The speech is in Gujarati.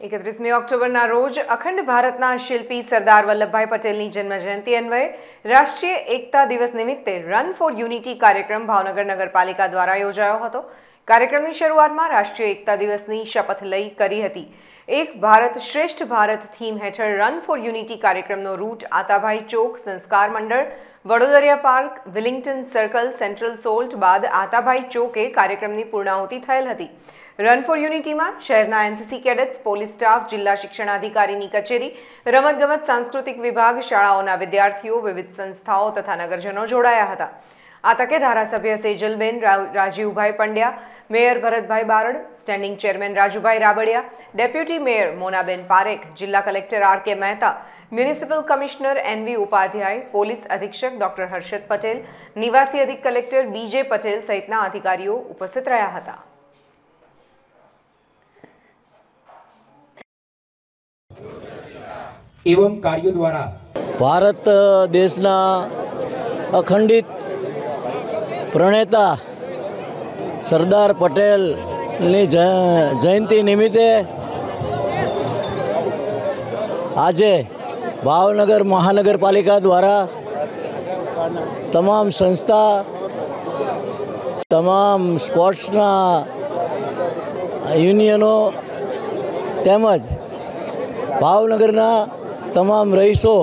એકત્રીસમી ઓક્ટોબરના રોજ અખંડ ભારતના શિલ્પી સરદાર વલ્લભભાઈ પટેલની જન્મજયંતિ અન્વયે રાષ્ટ્રીય એકતા દિવસ નિમિત્તે રન ફોર યુનિટી કાર્યક્રમ ભાવનગર નગરપાલિકા દ્વારા યોજાયો હતો. કાર્યક્રમની શરૂઆતમાં રાષ્ટ્રીય એકતા દિવસની શપથ લઈ કરી હતી. એક ભારત શ્રેષ્ઠ ભારત થીમ હેઠળ રન ફોર યુનિટી કાર્યક્રમનો route Atabhai Chowk, Sanskar Mandal, Vadodariya park Wellington circle central salt બાદ આતાભાઈ ચોકે કાર્યક્રમની પૂર્ણાહુતિ થયેલ હતી. રન ફોર યુનિટીમાં શહેરના એનસીસી કેડેટ્સ, પોલીસ સ્ટાફ, જિલ્લા શિક્ષણાધિકારીની કચેરી, રમતગમત, સાંસ્કૃતિક વિભાગ, શાળાઓના વિદ્યાર્થીઓ, વિવિધ સંસ્થાઓ તથા નગરજનો જોડાયા હતા. આ તકે ધારાસભ્ય Sejalben Rajivbhai Pandya mayor Bharatbhai Barad standing chairman Rajubhai Rabadiya deputy mayor Monaben Parekh જિલ્લા collector R K Mehta municipal commissioner N V Upadhyay police અધિક્ષક ડોક્ટર હર્ષદ પટેલ નિવાસી અધિક કલેક્ટર બીજે પટેલ સહિતના અધિકારીઓ ઉપસ્થિત રહ્યા હતા. એવમ કાર્યો દ્વારા ભારત દેશના અખંડિત પ્રણેતા સરદાર પટેલની જયંતિ નિમિત્તે આજે ભાવનગર મહાનગરપાલિકા દ્વારા તમામ સંસ્થા, તમામ સ્પોર્ટ્સના યુનિયનો તેમજ ભાવનગરના તમામ રહીશો